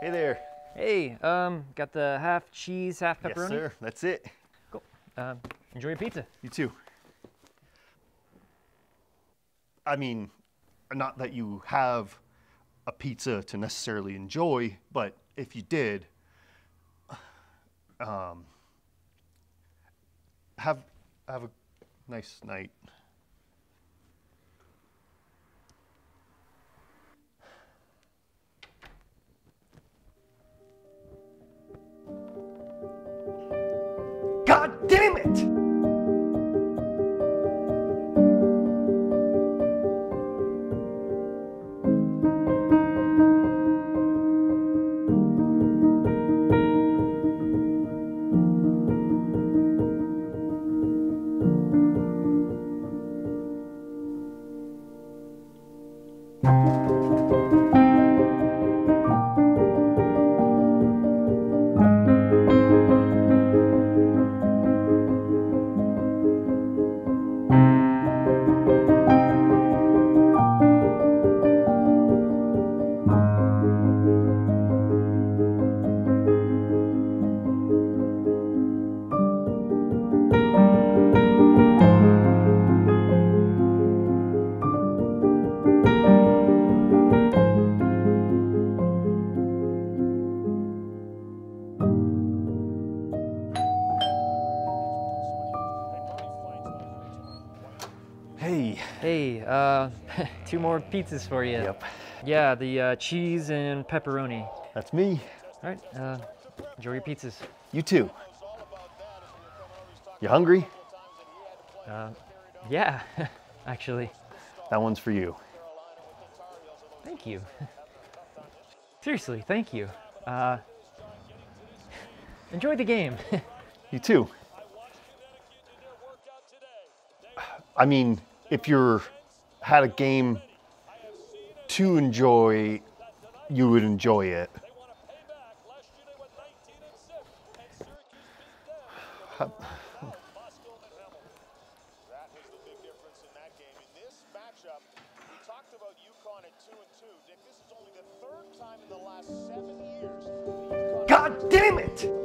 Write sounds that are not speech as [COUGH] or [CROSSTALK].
Hey there. Hey, um, got the half cheese, half pepperoni. Yes, sir. That's it. Cool. Um, enjoy your pizza. You too. I mean, not that you have a pizza to necessarily enjoy, but if you did, um, have have a nice night. Damn it! Hey. Hey, uh, [LAUGHS] two more pizzas for you. Yep. Yeah, the uh, cheese and pepperoni. That's me. All right, uh, enjoy your pizzas. You too. You hungry? Uh, yeah, [LAUGHS] actually, That one's for you. thank you. [LAUGHS] Seriously, thank you. Uh, enjoy the game. You too. I mean, if you're had a game to enjoy, you would enjoy it. That was the big difference in that game. In this matchup, we talked about UConn at two and two. Dick, this is only the third time in the last seven years. God damn it!